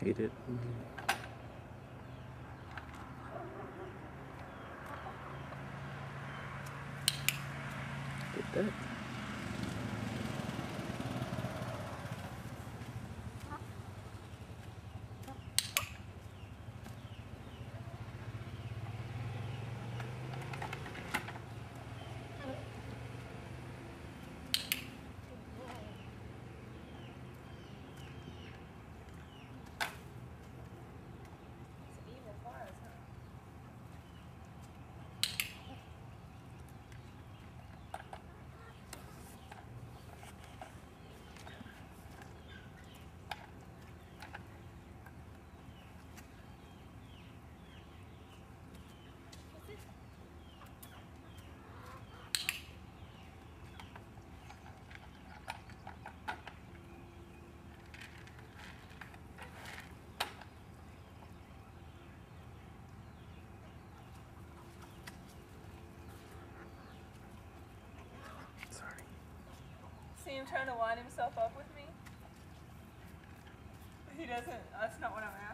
Hate it. Get that. Trying to line himself up with me? He doesn't, that's not what I'm